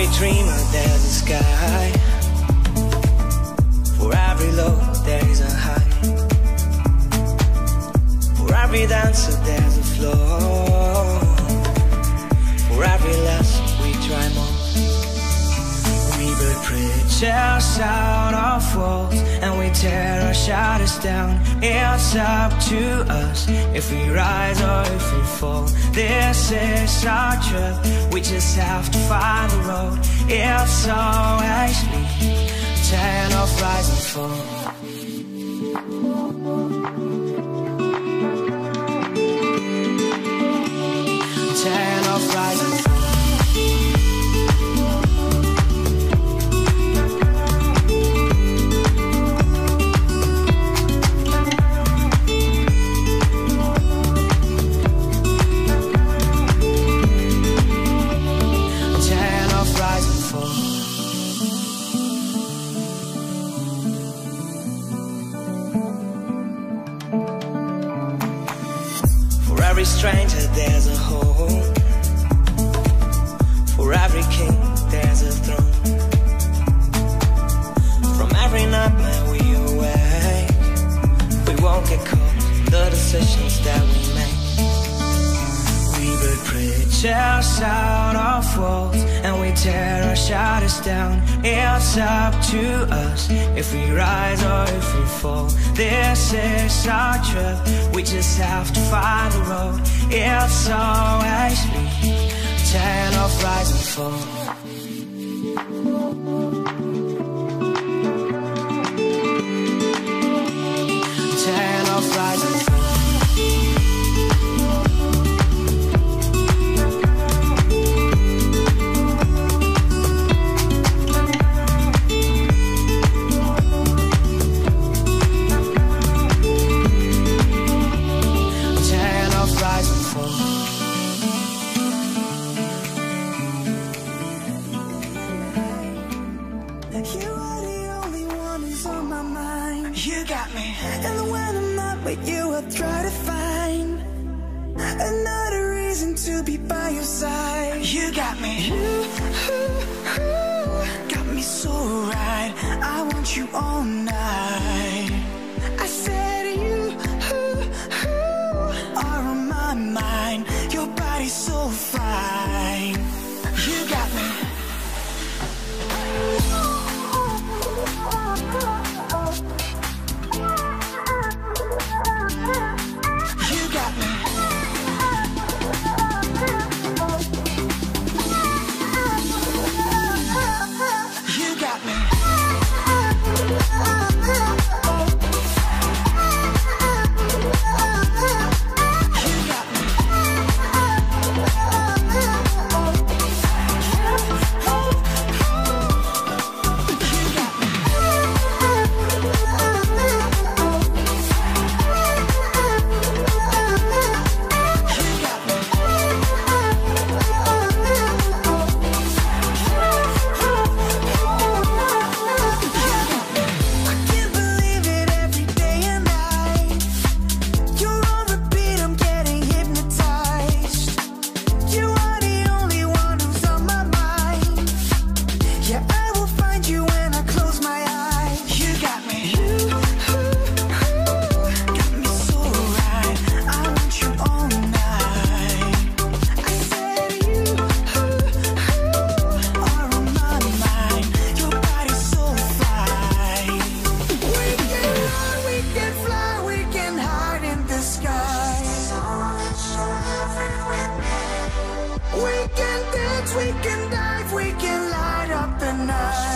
every dreamer, there's a sky. For every low, there is a high. For every dancer, there's bridges out of walls, and we tear our shadows down. It's up to us if we rise or if we fall. This is our truth. We just have to find the road. It's always me, tale of rise and fall. Stranger, there's a bridges out of walls and we tear our shadows down. It's up to us if we rise or if we fall. This is our truth. We just have to find the road. It's always me. Tale of rise and fall. With you, will try to find another reason to be by your side. You got me. You got me so right. I want you all night. We can dive, we can light up the night.